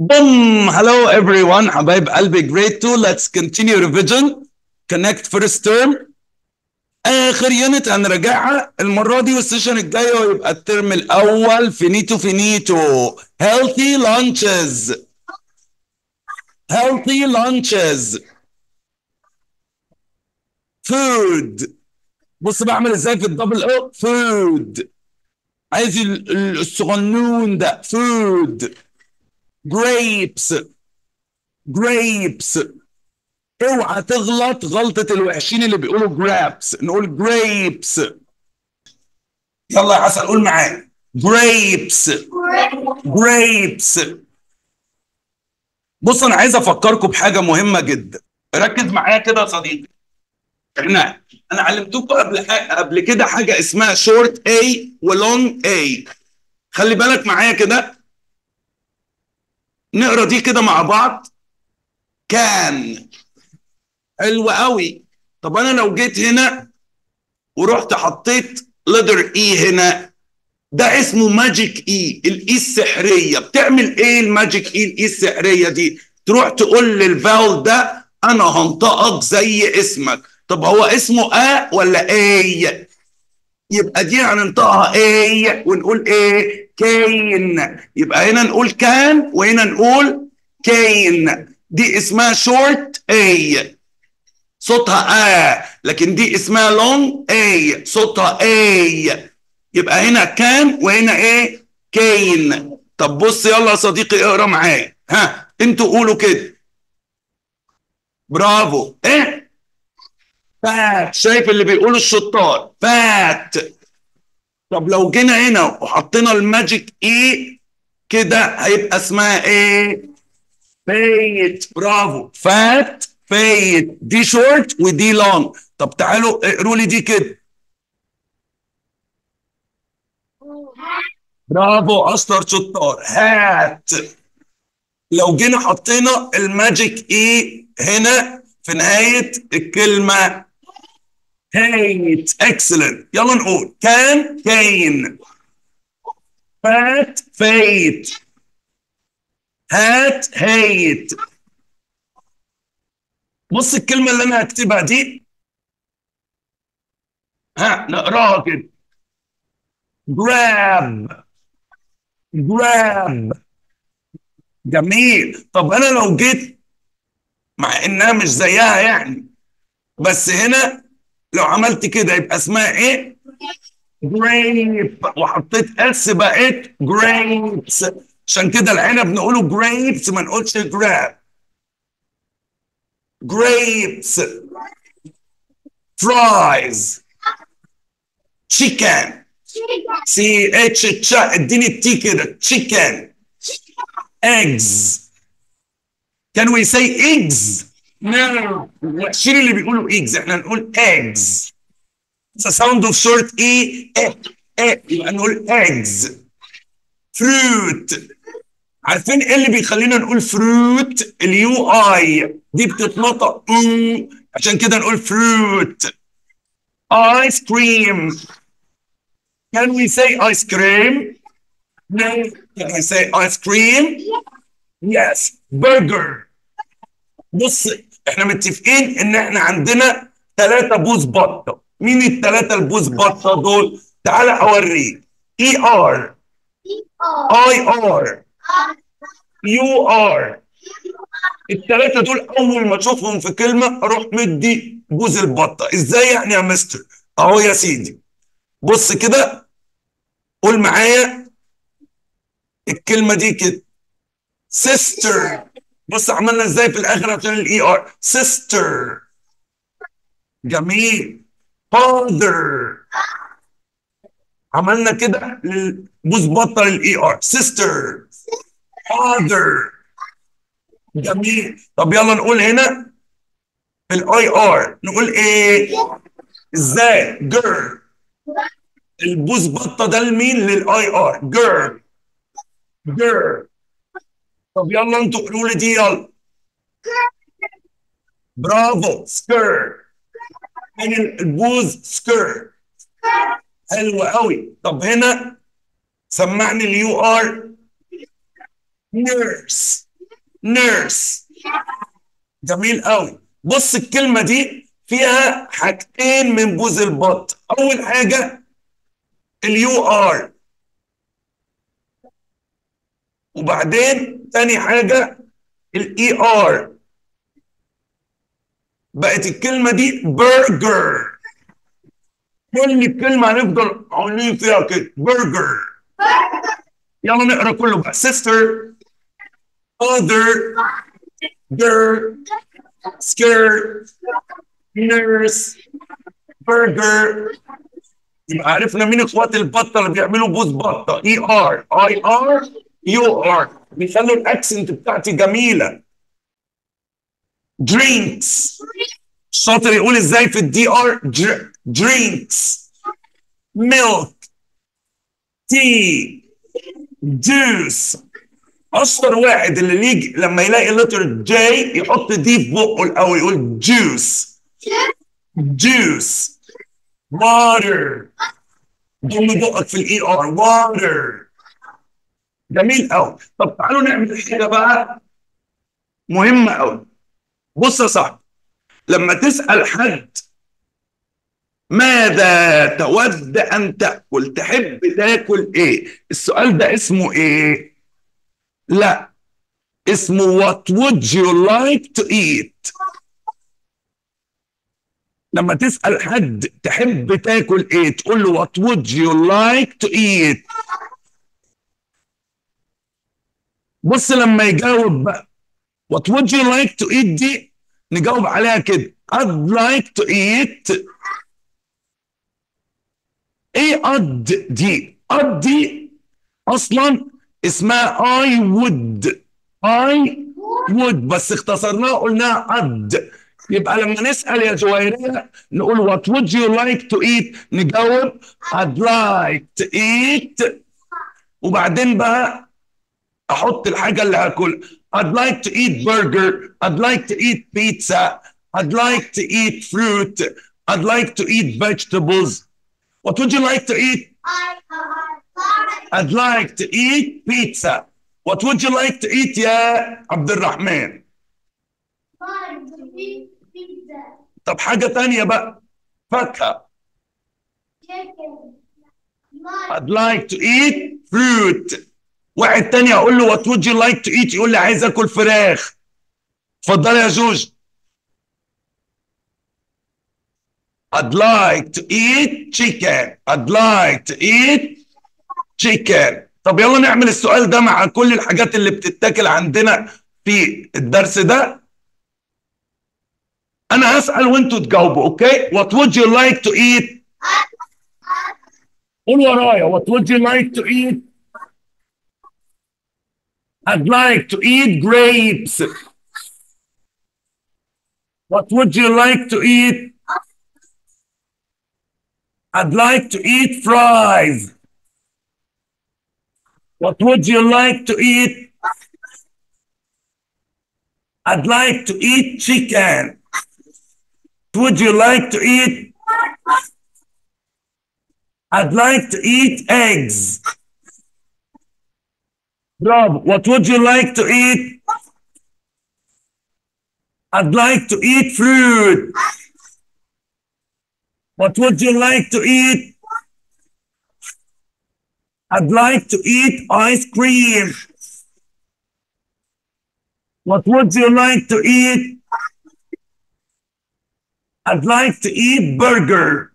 Boom! Hello everyone. حبايب قلبي grade 2 let's continue revision. Connect first term. آخر يونت هنراجعها. المرة دي والسيشن الجاية ويبقى الترم الأول. فينيتو فينيتو healthy lunches. Healthy lunches. Food. بص بعمل إزاي في الدبل أو food. عايز ال- ال- الصغنون ده. Food. Grapes. Grapes. اوعى تغلط غلطة الوحشين اللي بيقولوا grapes. نقول grapes. يلا يا حسن قول معايا. Grapes. Grapes. بص أنا عايز أفكركم بحاجة مهمة جدا. ركز معايا كده يا صديقي. إحنا أنا علمتكم قبل قبل كده حاجة اسمها short A ولونج A. خلي بالك معايا كده. نقرا دي كده مع بعض. كان حلو قوي. طب أنا لو جيت هنا ورحت حطيت لتر اي هنا ده اسمه ماجيك اي الاي السحرية. بتعمل إيه الماجيك اي الاي السحرية دي؟ تروح تقول للفاول ده أنا هنطقك زي اسمك. طب هو اسمه أ ولا اي يبقى دي هننطقها إيه ونقول إيه كين يبقى هنا نقول كان وهنا نقول كين دي اسمها شورت اي صوتها ا لكن دي اسمها لونج اي صوتها اي يبقى هنا كان وهنا إيه كين طب بص يلا يا صديقي اقرا معايا. ها أنتوا قولوا كده. برافو. إيه؟ فات. شايف اللي بيقولوا الشطار. فات. طب لو جينا هنا وحطينا الماجيك اي كده هيبقى اسمها إيه؟ فيت برافو. فات. فيت دي شورت ودي لونج طب تعالوا اقروا لي دي كده. برافو. اشطر شطار. هات. لو جينا حطينا الماجيك اي هنا في نهاية الكلمة هيت اكسلنت يلا نقول. كان كين فات فيت هات هيت بص الكلمة اللي أنا هكتبها دي. ها نقراها كده. Grab. Grab. جميل. طب أنا لو جيت مع إنها مش زيها يعني بس هنا لو عملت كده يبقى اسمها إيه؟ grape وحطيت اس بقت grapes. عشان كده العنب نقوله grapes ما نقولش grab grapes. Fries. Chicken. سي اتش تشا اديني التي كده. Chicken. Eggs. Can we say eggs? no وحشين اللي بيقولوا eggs احنا نقول eggs It's a sound of short e e e يبقى نقول eggs fruit عارفين ايه اللي بيخلينا نقول فروت اليو اي دي بتتنطق ام عشان كده نقول فروت ايس كريم can we say ice cream no can we say ice cream yes burger بص إحنا متفقين ان إحنا عندنا ثلاثة بوز بطة. مين الثلاثة البوز بطة دول؟ تعال اوريك. اي ار اي ار يو ار الثلاثة دول أول ما أشوفهم في كلمة أروح مدي بوز البطة. إزاي يعني يا مستر؟ أهو يا سيدي. بص كده. قول معايا. الكلمة دي كده. Sister. بص عملنا إزاي في الآخر عشان الإي آر sister. جميل. Father. عملنا كده بوز بطة للإي آر sister. Father. جميل. طب يلا نقول هنا الاي ار نقول إيه إزاي؟ جير البوز بطة ده لمين؟ للاي ار جير جير طب يلا أنتوا قولوا لي دي يلا برافو سكير. من البوز سكير. حلو قوي. طب هنا سمعني اليو ار نيرس nurse. جميل قوي. بص الكلمة دي فيها حاجتين من بوز البط. أول حاجة اليو ار وبعدين تاني حاجة الاي ار بقت الكلمة دي برجر كل كلمة هنفضل عاملين فيها كده برجر يلا نقرأ كله بقى. Sister other girl skirt nurse burger. يبقى عرفنا مين إخوات البطه اللي بيعملوا بوز بطة. اي ار اي ار يو ار بيخلوا الاكسنت بتاعتي جميلة. Drinks. شاطر يقول إزاي في الدي ار drinks. Milk. Tea. Juice. أشطر واحد اللي يجي لما يلاقي اللتر جي يحط دي في بقه الأول يقول جوس جوس water. ضم بقك في الاي ار water. جميل قوي طب تعالوا نعمل حاجة بقى مهمة قوي بص يا صاحبي لما تسأل حد ماذا تود أن تأكل تحب تاكل إيه؟ السؤال ده اسمه إيه؟ لا اسمه what would you like to eat. لما تسأل حد تحب تاكل إيه تقول له what would you like to eat. بص لما يجاوب بقى. What would you like to eat دي نجاوب عليها كده. I'd like to eat إيه قد دي؟ قد دي أصلا اسمها I would. I would. بس اختصرناها قلناها قد. يبقى لما نسأل يا جويرية نقول what would you like to eat نجاوب I'd like to eat. وبعدين بقى احط الحاجة اللي هاكل I'd like to eat burger I'd like to eat pizza I'd like to eat fruit I'd like to eat vegetables what would you like to eat I'd like to eat pizza. What would you like to eat يا عبد الرحمن؟ طب حاجة تانية بقى فاكهة. I'd like to eat fruit. واحد تاني أقول له what would you like to eat؟ يقول لي عايز آكل فراخ. اتفضل يا جوج. I'd like to eat chicken. I'd like to eat chicken. طب يلا نعمل السؤال ده مع كل الحاجات اللي بتتاكل عندنا في الدرس ده أنا هسأل وانتوا تجاوبوا أوكي what would you like to eat قول ورايا what would you like to eat I'd like to eat grapes what would you like to eat I'd like to eat fries What would you like to eat? I'd like to eat chicken. Would you like to eat? I'd like to eat eggs. Rob, what would you like to eat? I'd like to eat fruit. What would you like to eat? I'd like to eat ice cream. What would you like to eat? I'd like to eat burger.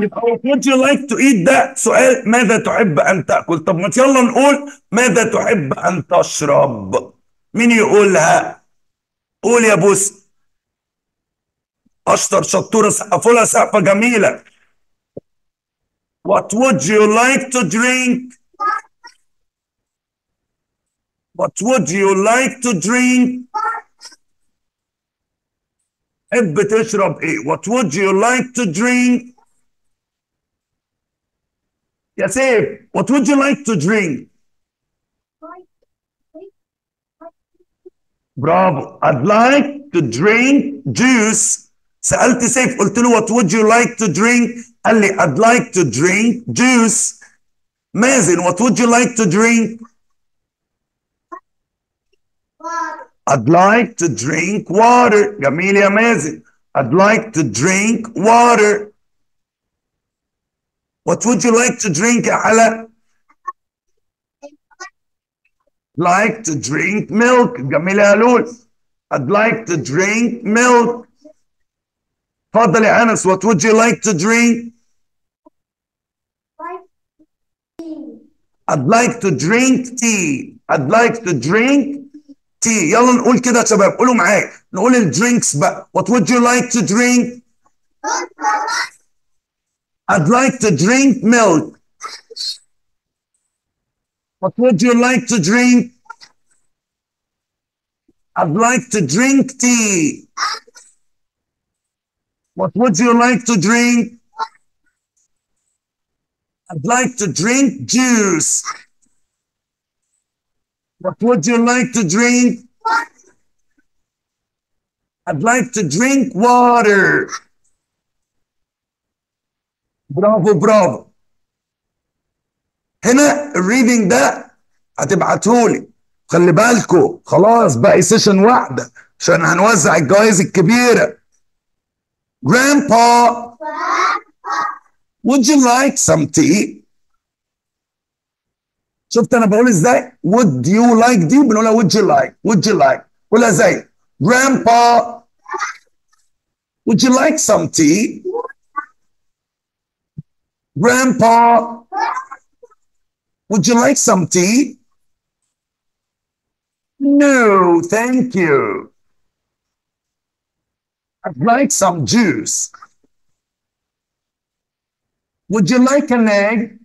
يبقى what would you like to eat ده سؤال ماذا تحب أن تأكل طب ما يلا نقول ماذا تحب أن تشرب مين يقولها قول يا بوس أشطر شطورة سقفوا لها سقفة جميلة What would you like to drink? What would you like to drink? تحب تشرب ايه؟ What would you like to drink? يا سيف what would you like to drink? برافو I'd like to drink juice سألت سيف قلت له what would you like to drink قال لي I'd like to drink juice مازن what would you like to drink I'd like to drink water جميل يا مازن I'd like to drink water What would you like to drink يا علاء like to drink milk جميل يا لول I'd like to drink milk اتفضل يا أنس what would you like to drink I'd like to drink tea I'd like to drink tea يلا نقول كده يا شباب قولوا معايا نقول الدرينكس بقى what would you like to drink I'd like to drink milk what would you like to drink I'd like to drink tea what would you like to drink I'd like to drink juice. What would you like to drink? I'd like to drink water. برافو برافو. هنا الريدنج ده هتبعتهولي خلي بالكم خلاص باقي سيشن واحدة عشان هنوزع الجوائز الكبيرة. Grandpa, would you like some tea? شفت أنا بقول إزاي؟ would you like دي بنقولها would you like would you like قولها زي grandpa would you like some tea? Grandpa would you like some tea? no thank you I'd like some juice would you like an egg?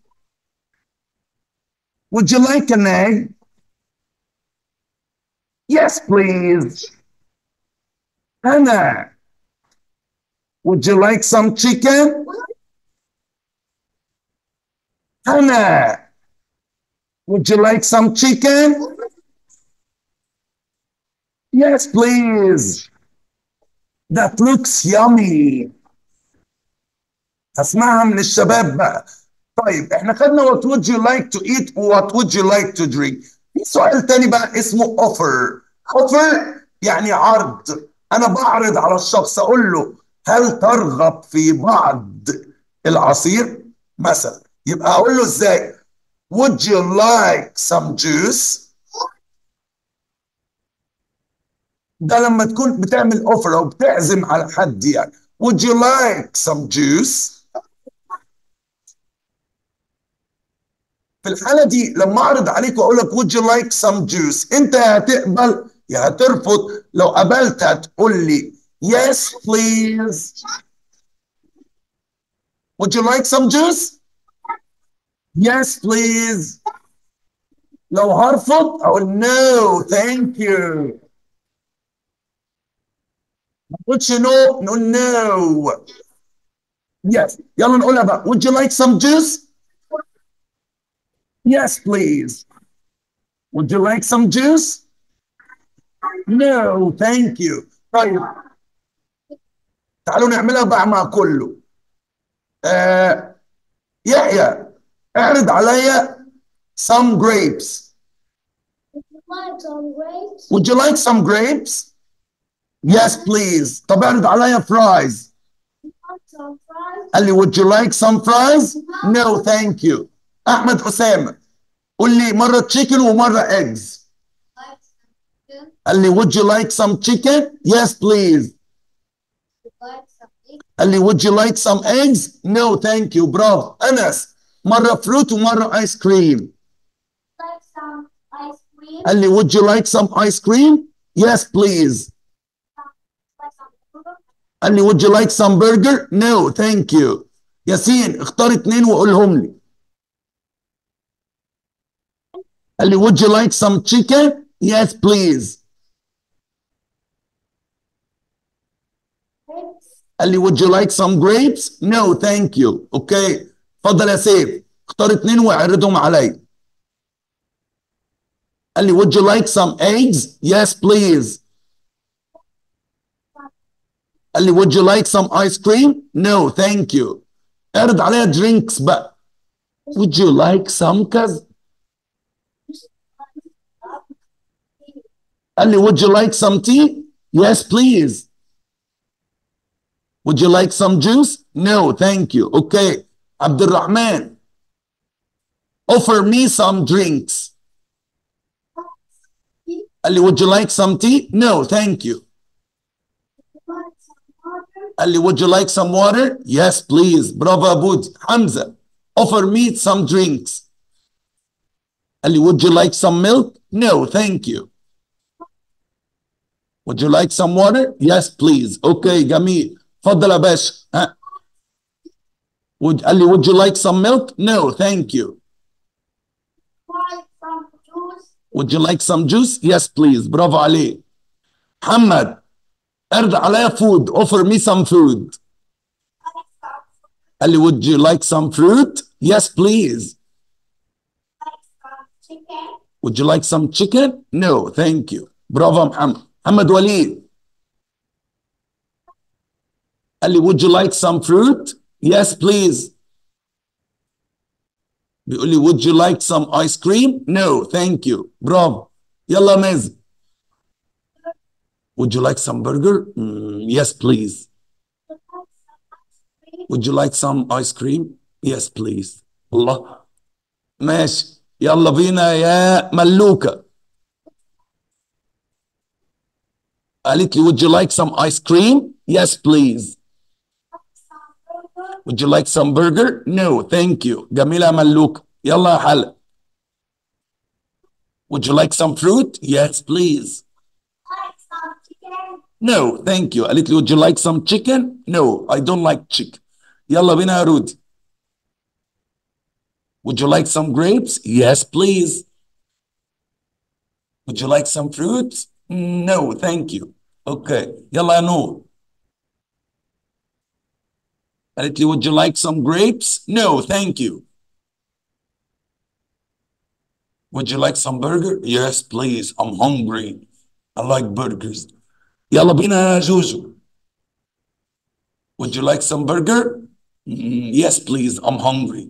Would you like an egg? Yes, please. Anna, would you like some chicken? Hannah, would you like some chicken? Yes, please. That looks yummy. هسمعها من الشباب بقى طيب إحنا خدنا what would you like to eat what would you like to drink في سؤال تاني بقى اسمه offer offer يعني عرض أنا بعرض على الشخص أقول له هل ترغب في بعض العصير مثلا يبقى أقول له إزاي؟ Would you like some juice? ده لما تكون بتعمل اوفر أو بتعزم على حد يعني. Would you like some juice? في الحالة دي لما أعرض عليك وأقول لك would you like some juice يا هتقبل يا هترفض. لو قبلت هتقول لي yes please. Would you like some juice? yes please لو هرفض أقول no thank you ما تقولش no no no yes يلا نقولها بقى would you like some juice Yes, please. Would you like some juice? No, thank you. طيب تعالوا نعملها بقى مع كله. آه يحيى اعرض عليا some grapes. like some grapes? Would you like some grapes? Yes, please. طب اعرض عليا fries. like some fries? قال لي would you like some fries? No, thank you. احمد اسامه قول لي مره تشيكن ومره eggs. Like some chicken? قال لي would you like some chicken? Yes, please. Like some egg? قال لي would you like some eggs? No, thank you. برافو. أنس مرة فروت ومرة آيس كريم. Like some ice cream? قال لي would you like some ice cream? Yes, please. Like some burger? قال لي would you like some burger? No, thank you. ياسين اختار اتنين وقولهم لي. قال لي would you like some chicken? Yes, please. Grapes? قال لي would you like some grapes? No, thank you. اوكي. اتفضل يا سيف. اختار اتنين واعرضهم عليا. قال لي would you like some eggs? Yes, please. قال لي would you like some ice cream? No, thank you. اعرض عليا drinks بقى. Would you like some كذا؟ قال لي would you like some tea yes please would you like some juice no thank you okay عبد الرحمن offer me some drinks قال لي would you like some tea no thank you like some water? قال لي would you like some water yes please برافو يا بودي حمزة offer me some drinks قال لي would you like some milk no thank you would you like some water yes please okay جميل اتفضل يا باشا ها would قال لي would you like some milk no thank you Like some juice? would you like some juice yes please برافو عليك محمد ارد عليا food offer me some food Like some, قال لي would you like some fruit yes please like some chicken? Would you like some chicken? No, thank you. برافو يا محمد. محمد وليد. قال لي would you like some fruit? Yes, please. بيقول لي would you like some ice cream? No, thank you. برافو. يلا يا مازن. Would you like some burger? Mm, yes, please. Would you like some ice cream? Would you like some ice cream? Yes, please. الله. ماشي. يلا بينا يا ملوكة. قالت لي would you like some ice cream? Yes, please. Would you like some burger? No, thank you. Gamila Maluk, Yalla hal. Would you like some fruit? Yes, please. No, thank you. A little, would you like some chicken? No, I don't like chicken. Yalla bina arud. Would you like some grapes? Yes, please. Would you like some fruit? No, thank you. Okay. Yalla no. نور. قالت لي would you like some grapes? No, thank you. Would you like some burger? Yes, please. I'm hungry. I like burgers. يلا بينا يا جوجو. Would you like some burger? "Mm, yes, please. I'm hungry.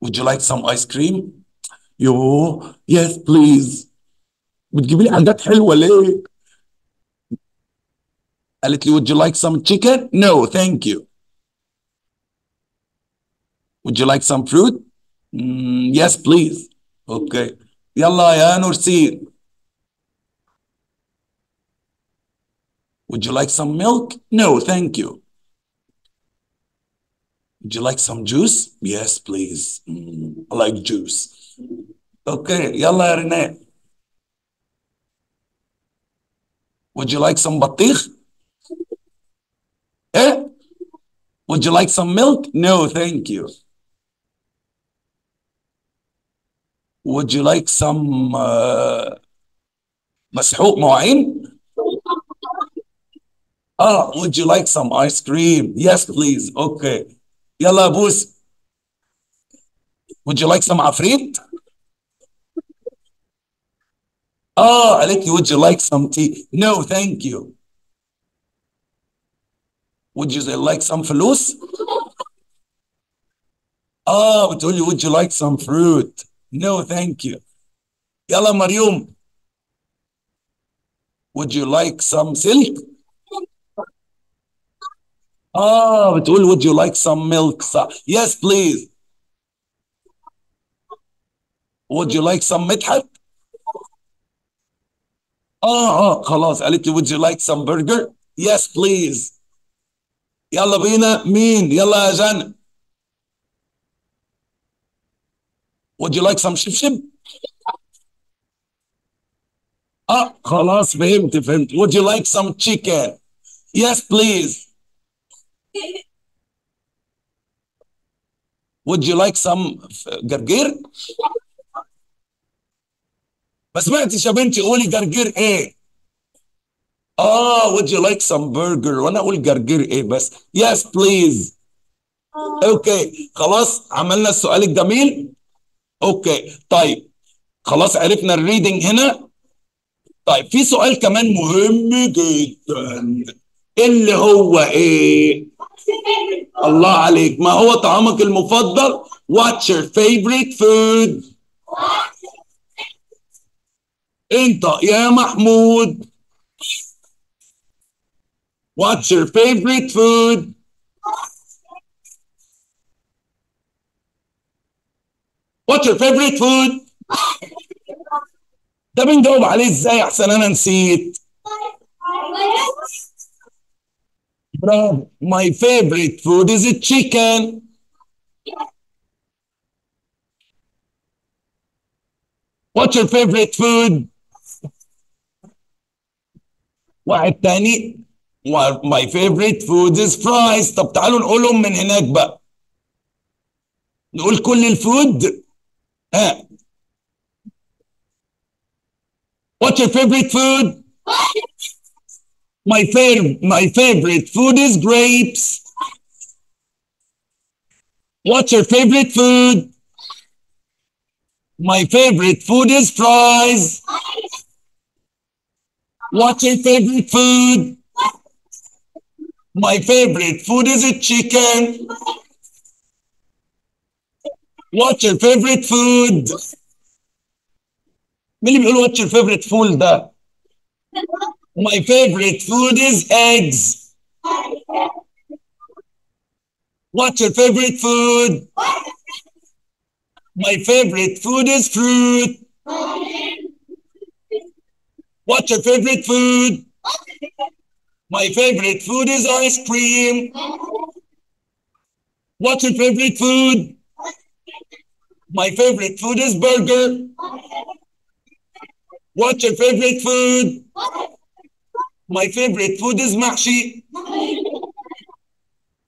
Would you like some ice cream? يوه yes please. بتجيبي لي حاجات حلوة ليه؟ قالت لي would you like some chicken? No, thank you. Would you like some fruit? "Mm, yes, please. Okay. يلا يا نورسين. Would you like some milk? No, thank you. Would you like some juice? Yes, please. Mm, I like juice. Okay, يلا يا رناء. Would you like some بطيخ? Would you like some milk? No, thank you. Would you like some uh, مسحوق مواعين? Ah, would you like some ice cream? Yes, please. Okay. يلا يا بوس. Would you like some عفريت? اه قالت لي would you like some tea? No, thank you. Would you like some فلوس؟ اه بتقول لي would you like some fruit? No, thank you. يلا مريوم. Would you like some silk? اه بتقول would you like some milk صح yes please would you like some مدحت اه اه خلاص قالت لي would you like some burger yes please يلا بينا. مين؟ يلا يا جنى would you like some شبشب آه خلاص فهمت فهمت. Would you like some chicken? Yes please. Would you like some جرجير؟ ما سمعتش يا بنتي. قولي جرجير إيه؟ آه would you like some burger? وأنا أقول جرجير إيه بس؟ Yes please. أوكي خلاص عملنا السؤال الجميل. أوكي طيب. خلاص عرفنا الريدنج هنا. طيب في سؤال كمان مهم جدا. اللي هو إيه؟ الله عليك. ما هو طعامك المفضل؟ What's your favorite food? انت يا محمود. What's your favorite food? What's your favorite food? ده بنجاوب عليه ازاي احسن انا نسيت برافو My favorite food is a chicken What's your favorite food? واحد تاني و- My favorite food is fries طب تعالوا نقولهم من هناك بقى نقول كل الفود ها What's your favorite food? My favorite my favorite food is grapes. What's your favorite food? My favorite food is fries. What's your favorite food? My favorite food is a chicken. What's your favorite food? مين اللي بيقول what's your favorite food ده؟ My favorite food is eggs. What's your favorite food? My favorite food is fruit. What's your favorite food? My favorite food is ice cream. What's your favorite food? My favorite food is burger. What's your favorite food? My favorite food is محشي.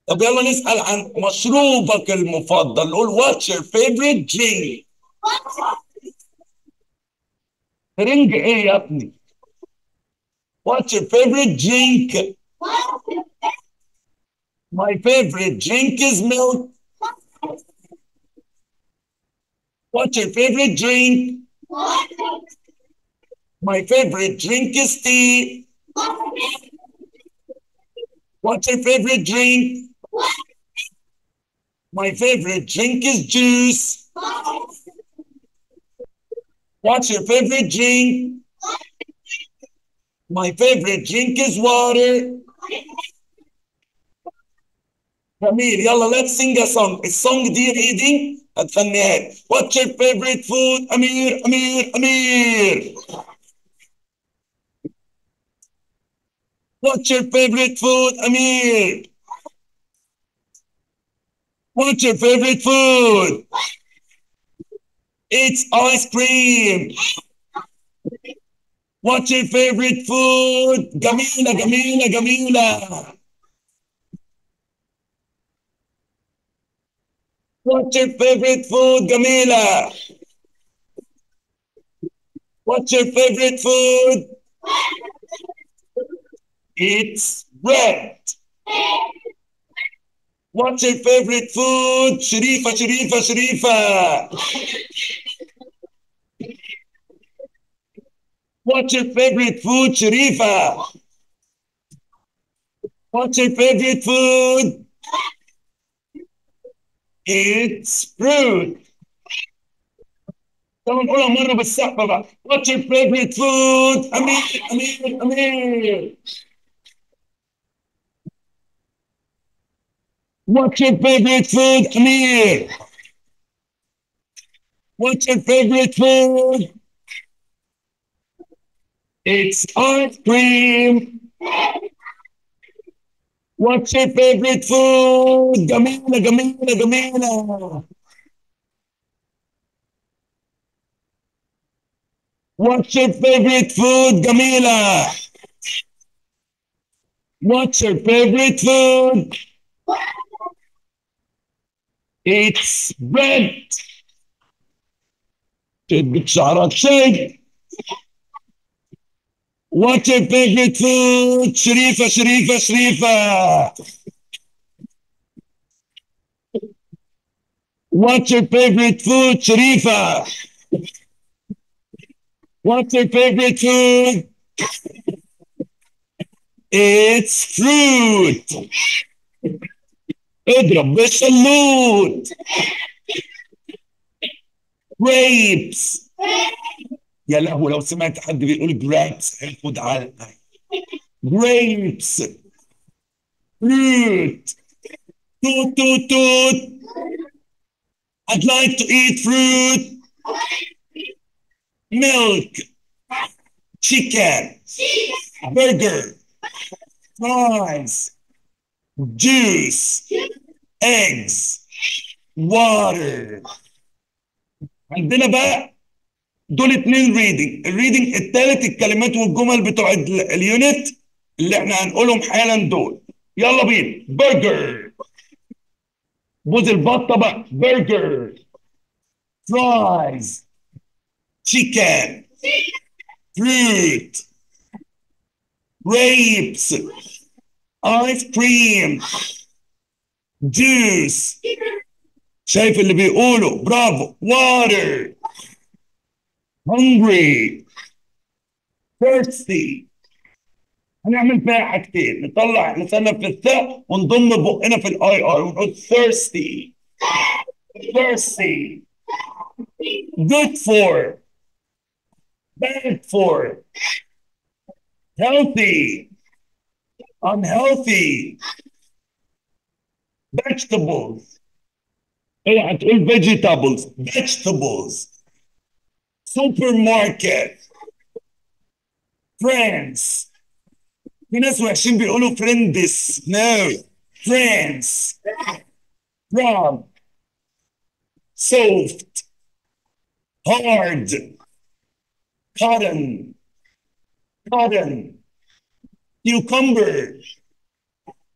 طب يلا نسأل عن مشروبك المفضل نقول what's your favorite drink drink ايه يا ابني What's your favorite drink? My favorite drink is milk. What's your favorite drink? My favorite drink is tea. What's your favorite drink? My favorite drink is juice. What's your favorite drink? My favorite drink is water. جميل يلا let's sing a song. السونج دي reading هتغنيها لي. What's your favorite food? أمير أمير أمير. What's your favorite food? أمير. What's your favorite food? It's ice cream. What's your favorite food? Gamila, Gamila, Gamila. What's your favorite food, Gamila? What's your favorite food? It's bread. What's your favorite food? Sharifa, Sharifa, Sharifa. What's your favorite food, Sharifa? What's your favorite food? It's fruit. طبعا نقولها مرة بالسقفة بقى. What's your favorite food? أمير أمير أمير. What's your favorite food, Amir? What's your favorite food? It's ice cream. What's your favorite food? Gamina, gamina, gamina. What's your favorite food, Gamila? What's your favorite food? It's bread. Did be shot What's your favorite food? شريفة شريفة شريفة. What's your favorite food? شريفة. What's your favorite food? It's fruit. اضرب بالشلوت. Grapes. يا لهوي لو سمعت حد بيقول جرابس هياخد علقه grapes fruit toot toot toot I'd like to eat fruit milk chicken burger fries juice eggs water عندنا بقى دول اتنين ريدنج الريدنج التالت الكلمات والجمل بتوع ال- اليونت اللي إحنا هنقولهم حالا دول. يلا بينا. برجر بوز البطة بقى. برجر فرايز تشيكن فروت grapes. ايس كريم جوس شايف اللي بيقولوا برافو water. hungry thirsty هنعمل فيها حاجتين نطلع لساننا في الثاء ونضم بقنا في الاي ار ونقول thirsty thirsty good for bad for healthy unhealthy vegetables اوعى تقول vegetables vegetables supermarket friends في ناس وحشين بيقولوا friends no friends from soft hard cotton cotton cucumber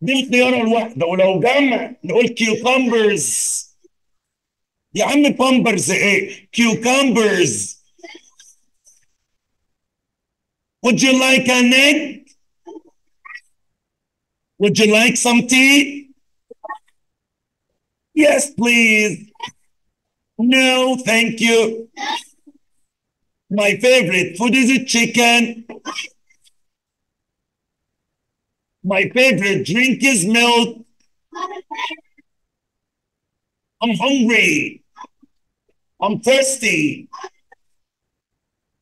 دي الخيارة الواحدة ولو جمع نقول cucumbers يا عم بامبرز ايه cucumbers Would you like an egg? Would you like some tea? Yes, please. No, thank you. My favorite food is a chicken. My favorite drink is milk. I'm hungry. I'm thirsty.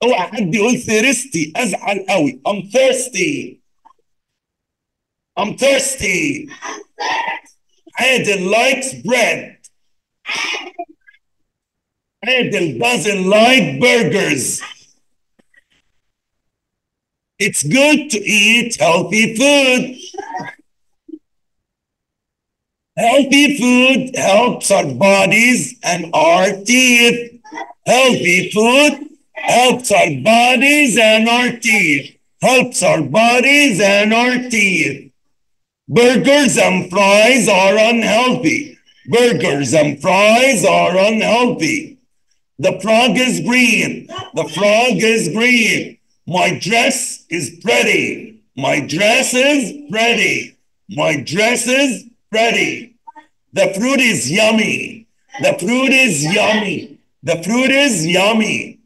اوعى حد يقول thirsty ازعل قوي. I'm thirsty. I'm thirsty. Adel likes bread. Adel doesn't like burgers. It's good to eat healthy food. Healthy food helps our bodies and our teeth. Healthy food helps our bodies and our teeth. Helps our bodies and our teeth. Burgers and fries are unhealthy. Burgers and fries are unhealthy. The frog is green. The frog is green. My dress is pretty. My dress is pretty. My dress is pretty. The fruit is yummy. The fruit is yummy. The fruit is yummy.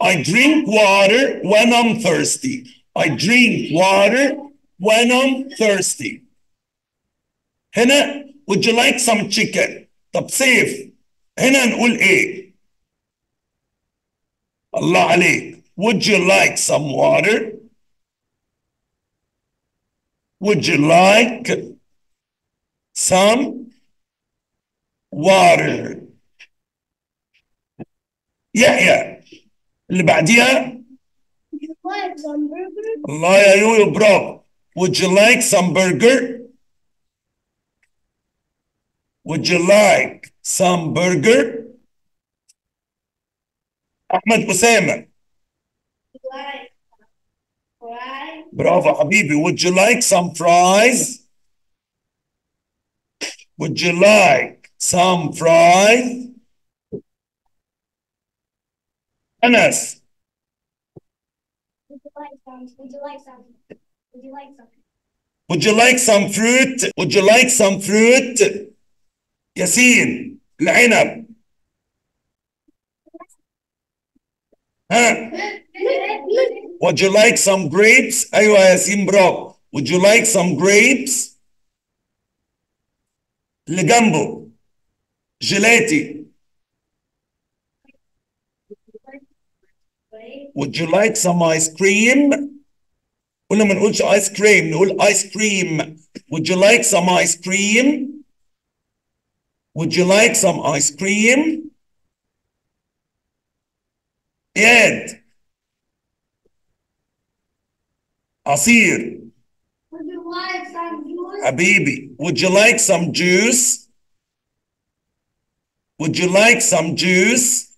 I drink water when I'm thirsty. I drink water when I'm thirsty. هنا would you like some chicken? طب سيف هنا نقول ايه؟ الله عليك. Would you like some water? Would you like some water? يحيى اللي بعديها You want some burger? الله يا يويو برافو Would you like some burger? Would you like some burger? أحمد أسامة You like fries? برافو حبيبي Would you like some fries? Would you like some fries? أنس Would you like some? Would you like some? Would you like some? Would you like some fruit? Would you like some fruit? ياسين العنب ها Would you like some grapes? أيوة يا ياسين برافو. Would you like some grapes? اللي جنبه جيلاتي would you like some ice cream قلنا ما نقولش ice cream نقول ice cream would you like some ice cream would you like some ice cream إياد عصير Would you like some juice? حبيبي would you like some juice would you like some juice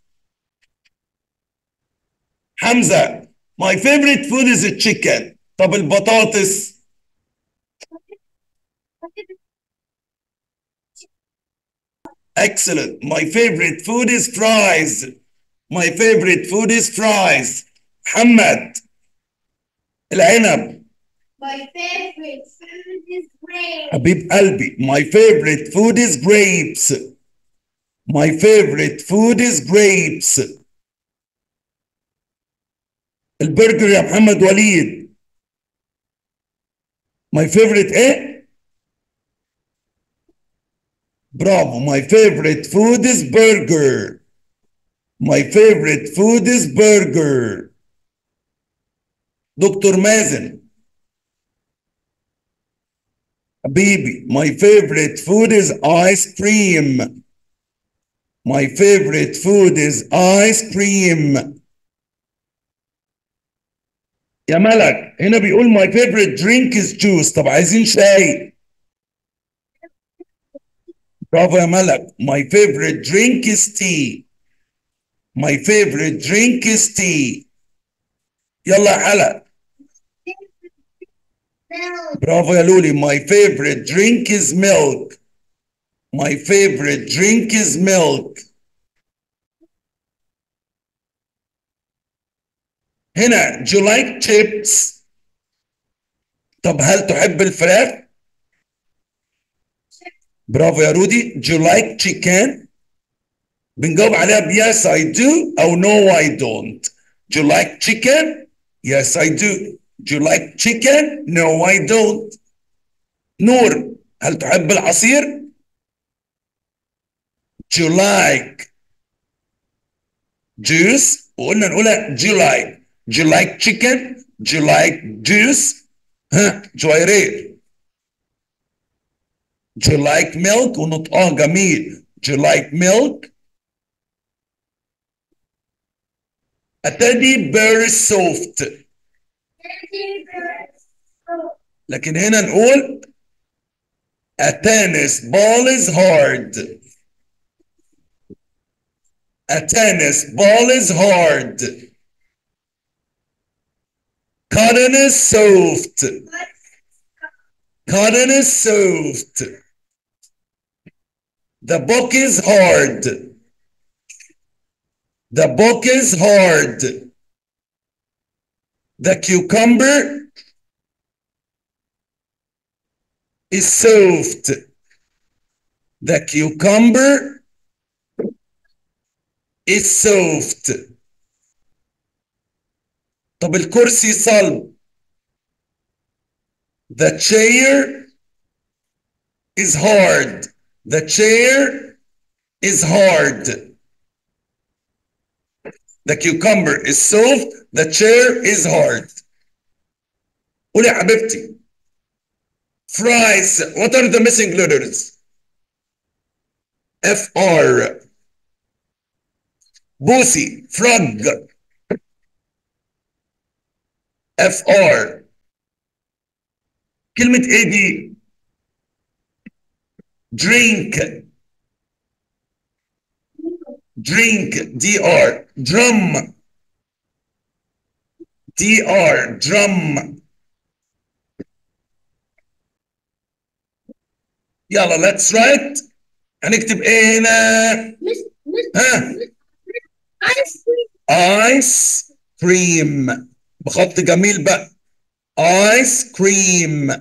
حمزة my favorite food is a chicken طب البطاطس excellent my favorite food is fries my favorite food is fries محمد العنب My favorite food is grapes. حبيب قلبي my favorite food is grapes my favorite food is grapes البرجر يا محمد وليد my favorite ايه برافو my favorite food is burger my favorite food is burger دكتور مازن حبيبي my favorite food is ice cream my favorite food is ice cream يا ملك هنا بيقول my favorite drink is juice طب عايزين شاي برافو يا ملك my favorite drink is tea my favorite drink is tea يلا يا حلا Milk. برافو يا لولي my favorite drink is milk my favorite drink is milk هنا do you like chips طب هل تحب الفراخ برافو يا رودي do you like chicken بنجاوب عليها ب yes I do أو no I don't do you like chicken yes I do do you like chicken no I don't نور هل تحب العصير do you like juice وقلنا نقولها do you like do you like chicken do you like juice ها جويرير do you like milk ونطقها جميل do you like milk a teddy bear is soft Teddy bears. Oh, لكن هنا نقول a tennis ball is hard a tennis ball is hard cotton is is soft the book is hard the book is hard the cucumber is soft. The cucumber is soft. طب الكرسي صلب. The chair is hard. The chair is hard. The cucumber is soft. The chair is hard. قولي يا حبيبتي. Fries. What are the missing letters? F R. Boosie. Frog. F R. كلمة ايه دي؟ Drink. Drink. D R. Drum. D R. Drum. يلا let's write هنكتب ايه هنا Miss, Miss, ها ice cream. ايس كريم بخط جميل بقى. ايس كريم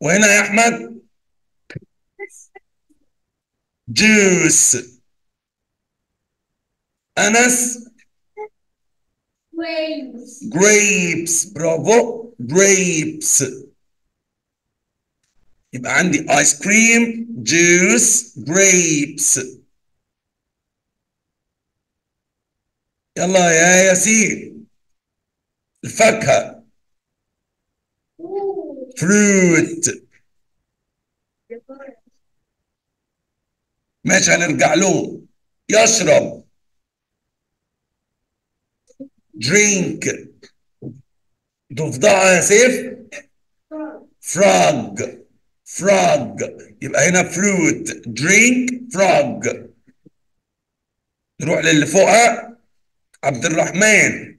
وهنا يا أحمد. جوس انس Grapes. جريبس برافو جريبس يبقى عندي ايس كريم جوس جريبس يلا يا ياسين. الفاكهة. Fruit. ماشي هنرجع لهم يشرب. Drink. ضفدعة يا سيف. Frog. Frog. يبقى هنا fruit. Drink. Frog. نروح للي فوقها. عبد الرحمن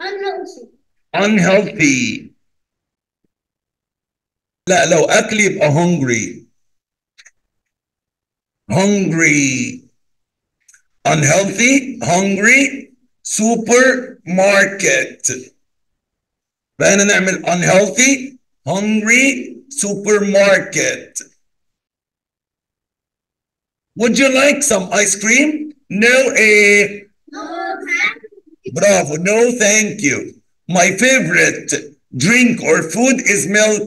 Unhealthy. unhealthy لا لو اكل يبقى hungry hungry unhealthy hungry supermarket بقينا نعمل unhealthy hungry supermarket would you like some ice cream no eh bravo no thank you my favorite drink or food is milk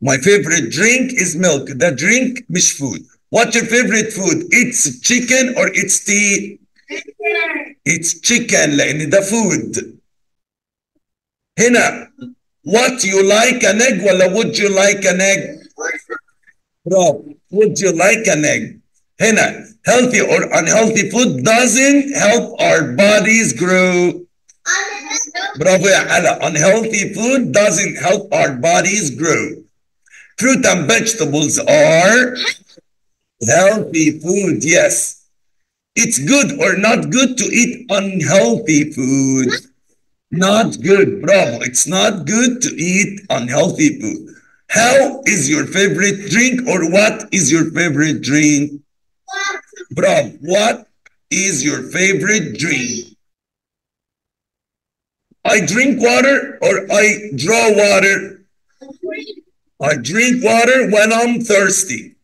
my favorite drink is milk the drink مش food what's your favorite food it's chicken or it's tea it's chicken لان ده food هنا what you like an egg ولا would you like an egg bravo would you like an egg هنا healthy or unhealthy food doesn't help our bodies grow. Bravo Unhealthy food doesn't help our bodies grow. Fruit and vegetables are healthy food, yes. It's good or not good to eat unhealthy food. Not good, bravo. It's not good to eat unhealthy food. How is your favorite drink or what is your favorite drink? bravo what is your favorite drink I drink water or I draw water. I drink water when I'm thirsty.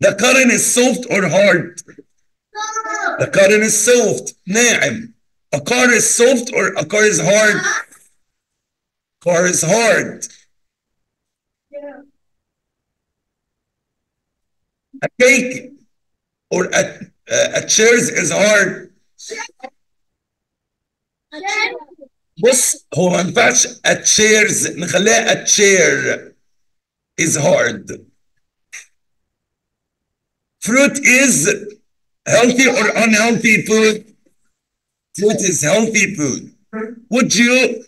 The current is soft or hard. The current is soft. ناعم. A car is soft or a car is hard. Car is hard. A cake or a, a, a chairs is hard. بص هو ما ينفعش a chairs نخليها a chair is hard. Fruit is healthy or unhealthy food? Fruit is healthy food. Would you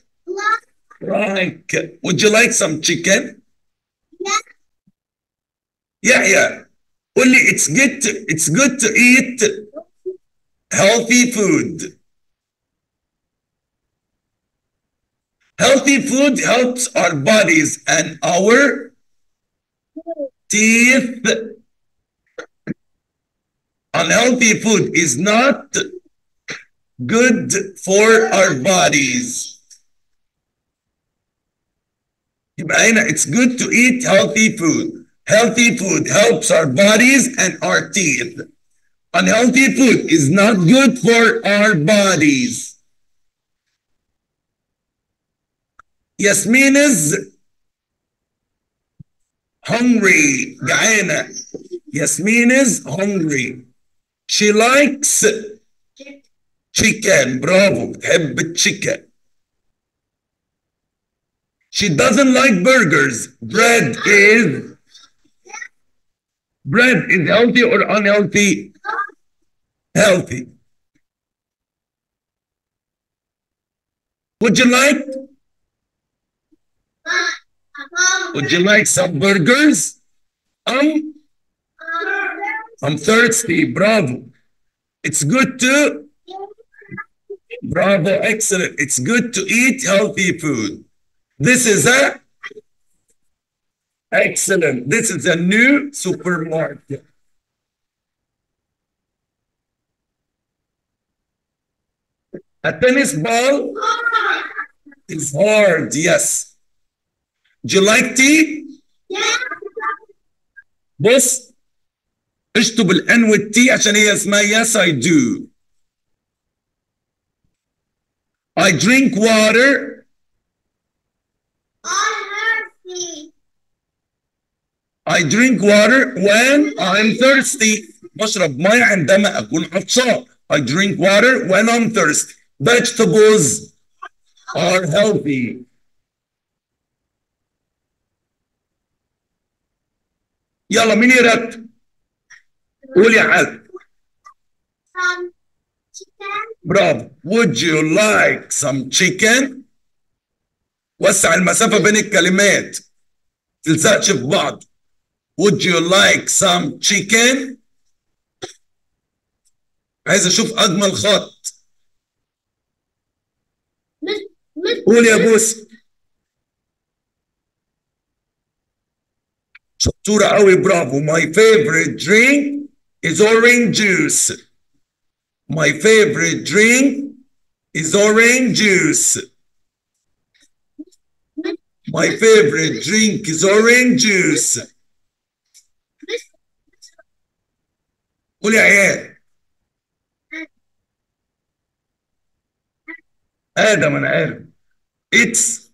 like would you like some chicken? Yeah, yeah. Only it's good to, it's good to eat healthy food. Healthy food helps our bodies and our teeth. Unhealthy food is not good for our bodies. It's good to eat healthy food. Healthy food helps our bodies and our teeth. Unhealthy food is not good for our bodies. Yasmin is hungry. جعانة. Yasmin is hungry. She likes chicken. برافو. بتحب الchicken. She doesn't like burgers. Bread is bread is healthy or unhealthy? Healthy. Would you like would you like some burgers? Um, I'm thirsty. Bravo. It's good to Bravo, excellent. It's good to eat healthy food. This is a excellent. This is a new supermarket. A tennis ball is hard, yes. Do you like tea? بص اشطب الان والتي عشان هي اسمها yes I do. I drink water. I drink water when I'm thirsty. بشرب ميه عندما اكون عطشان. I drink water when I'm thirsty. Vegetables are healthy. يلا مين يرتب؟ قول يا حاج. برافو. Would you like some chicken? وسع المسافة بين الكلمات. تلزقش في بعض. Would you like some chicken? عايز اشوف اجمل خط. Miss, miss, قول يا بوسي. شطورة قوي برافو. My favorite drink is orange juice. My favorite drink is orange juice. My favorite drink is orange juice. قول يا عيال. آدم أنا عارف. It's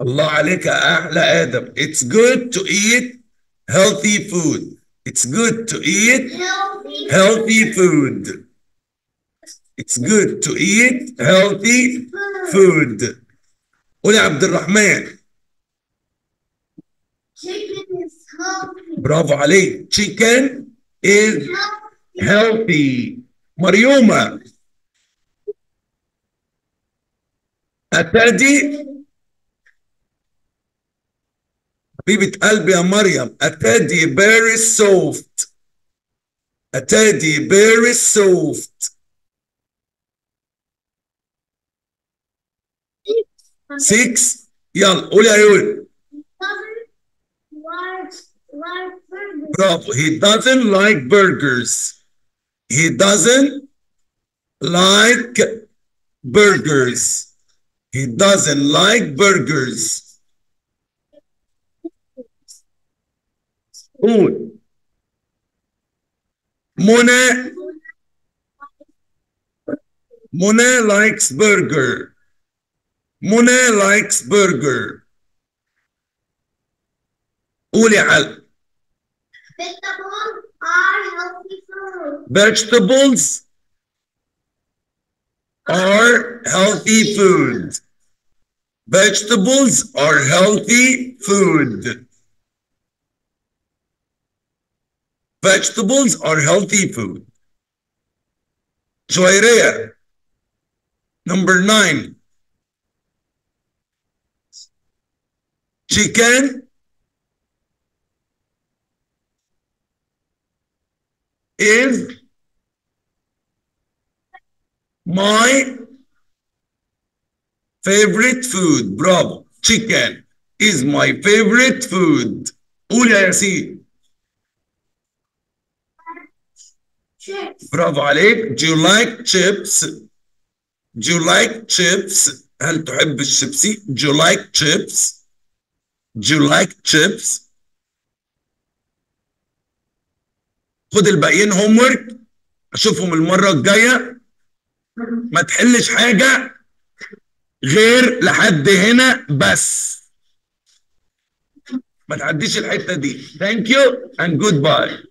الله عليك يا أحلى آدم. It's good to eat healthy food. It's good to eat healthy. healthy food. It's good to eat healthy food. قول يا عبد الرحمن. برافو عليك. Chicken is Healthy. healthy. مريومة. أتادي حبيبة قلبي يا مريم أتادي very soft أتادي very soft six يلا قول يا يول Doesn't like like burgers. برافو he doesn't like burgers he doesn't like burgers he doesn't like burgers قول منى منى likes burger منى likes burger قول يا حل Vegetables are healthy food. Vegetables are healthy food. Vegetables are healthy food. Vegetables are healthy food. Joirea. Number nine. Chicken is my favorite food برافو chicken is my favorite food قول يا ياسين Chips. برافو عليك do you like chips do you like chips هل تحب الشيبسي do you like chips do you like chips خد الباقيين هوم ورك أشوفهم المرة الجاية. ما تحلش حاجة غير لحد هنا بس. ما تعديش الحتة دي. Thank you and goodbye.